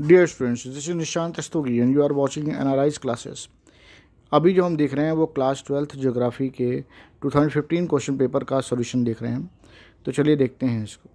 Dear students this is Nishant Rastogi and you are watching analyze classes अभी जो हम देख रहे हैं वो क्लास ट्वेल्थ ज्योग्राफी के 2015 क्वेश्चन पेपर का सॉल्यूशन देख रहे हैं। तो चलिए देखते हैं इसको।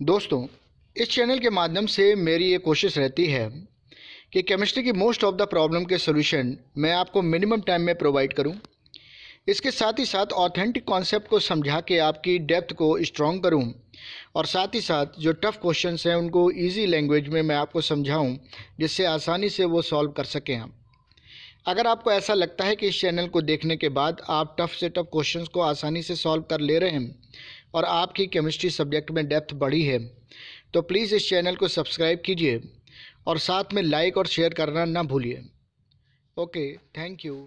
दोस्तों, इस चैनल के माध्यम से मेरी ये कोशिश रहती है कि केमिस्ट्री की मोस्ट ऑफ़ द प्रॉब्लम के सॉल्यूशन मैं आपको मिनिमम टाइम में प्रोवाइड करूँ। इसके साथ ही साथ ऑथेंटिक कॉन्सेप्ट को समझा के आपकी डेप्थ को स्ट्रॉन्ग करूँ और साथ ही साथ जो टफ़ क्वेश्चंस हैं उनको इजी लैंग्वेज में मैं आपको समझाऊं, जिससे आसानी से वो सॉल्व कर सकें हम। अगर आपको ऐसा लगता है कि इस चैनल को देखने के बाद आप टफ़ से टफ़ क्वेश्चंस को आसानी से सॉल्व कर ले रहे हैं और आपकी केमिस्ट्री सब्जेक्ट में डेप्थ बढ़ी है। तो प्लीज़ इस चैनल को सब्सक्राइब कीजिए और साथ में लाइक और शेयर करना ना भूलिए। Okay thank you